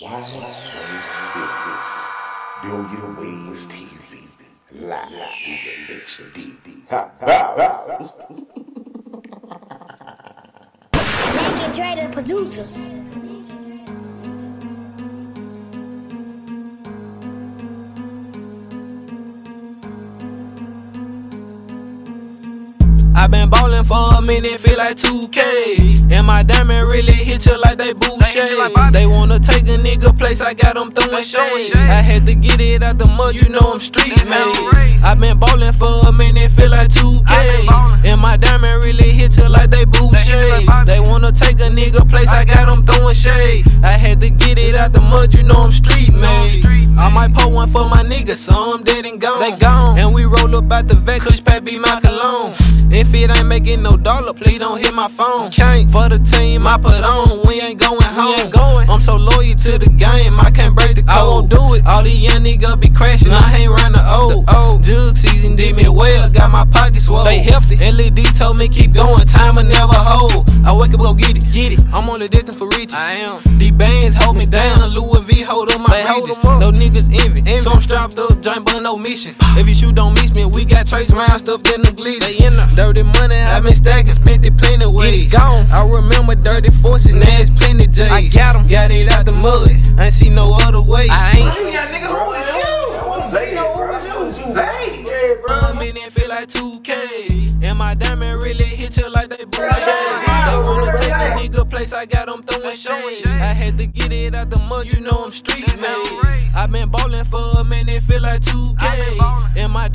Why so serious? Billion Ways TV. Live with Election D. Ha, ha, Make it Dre the producers. i been ballin' for a minute, feel like 2K. And my diamond really hit you like they Boucher. Take a nigga place, I got them throwing shade. I had to get it out the mud, you know I'm street made. i been ballin' for a minute, feel like 2K. And my diamond really hit you like they Boucher. They wanna take a nigga place, I got them throwing shade. I had to get it out the mud, you know I'm street made. I might pull one for my niggas, so I'm dead and gone. They gone. And we roll up out the vet, Kush Pat be my cologne. If it ain't making no dollar, please don't hit my phone. Can't for the team I put on, we ain't going I'm so loyal to the game, I can't break the oh. code. I won't do it. All these young niggas be crashing, I ain't run the old. The old. Jug season did me well, got my pockets swole. They hefty. LED told me keep going, time will never hold. I wake up, go get it, get it. I'm on the distance for riches. I am. These bands hold me down, Louis V hold on my bridges. No niggas envy. envy. So I'm strapped up, joint but no mission. If you shoot, don't miss me. We got trace round stuff in the glitter. They in the dirty money, I been stacking, spent it plenty ways. Gone. I remember dirty forces, now it's plenty J's. I got 'em, got it out the mud. I ain't see no other way. I ain't. I'm in it, feel like 2K. And my diamond really hit you like they bullshit. They wanna take a nigga place, I got them throwing shade. I had to get it out the mud, you know I'm street made. i been ballin' for a minute, feel like 2K. And my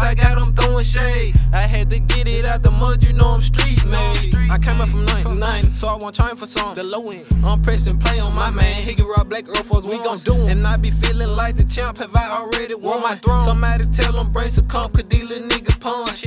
I got them throwing shade. I had to get it out the mud, you know I'm street made. I came up from 9, from 9, so I want trying for some. The low end, I'm pressing play on my man. He can rock black Air Force, we gon' do. And I be feeling like the champ, have I already won my throne? Somebody tell them brace a comp, cause these little niggas punch.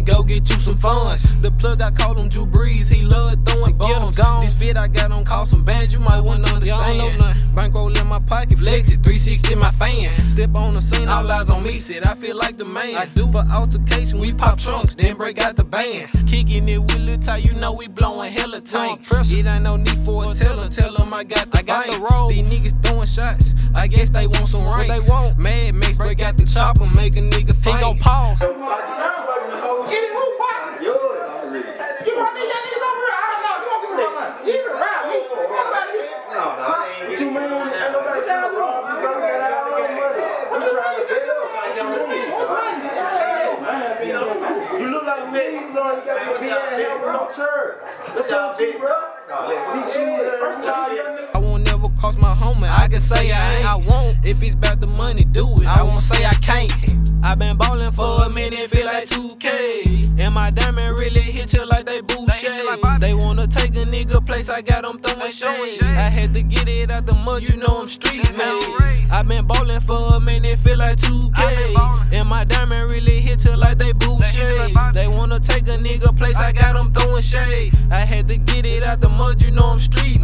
Go get you some funds. The plug, I call him Drew Brees, he love throwing bombs. This fit I got on cost some bands, you might wanna understand. Bankroll in my pocket, flex it, 360 my fan. Step on the scene, all eyes on me, said I feel like the man. I do for altercation, we pop trunks, then break out the bands. Kicking it with Lil Ty, you know we blowing hella tank. It ain't no need for a tell 'em, tell 'em I got the I got the roll. These niggas throwing shots, I guess they want some rain. they want? Mad Max break out the chopper, make a nigga You look like me, son. You got to be at help with no church. What's up, G, bro? Big shoes. I won't never cross my homie. I can say I ain't. I won't. If it's about the money, do it. I won't say I can't. i been ballin' for a minute, feel like 2K. And my diamond really hit you like they Boucher. They wanna take a nigga place, I got them throwing shade. I had to get it out the mud, you know I'm street made. i been ballin' for a minute, feel like 2K. And my diamond really hit you like they Boucher. They wanna take a nigga place, I got them throwing shade. I had to get it out the mud, you know I'm street.